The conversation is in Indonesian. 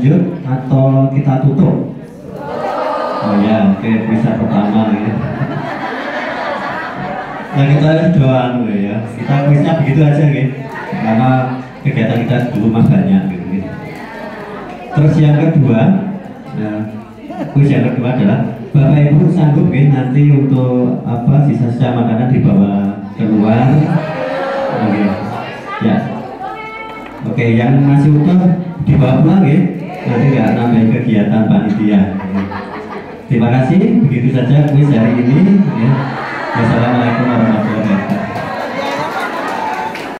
lanjut atau kita tutup? Oh ya, oke bisa pertama ya. Nah kita doa dulu ya. Kita kuisnya begitu aja ya. Karena kegiatan kita dulu mah banyak gitu. ya. Terus yang kedua, nah, kuis yang kedua adalah Bapak Ibu sanggup ya nanti untuk apa sisa-sisa makanan dibawa keluar. Oke, ya. Oke, yang masih utuh dibawa pulang ya. Nanti nggak nambahin kegiatan panitia. Terima kasih. Begitu saja kuis hari ini. Ya.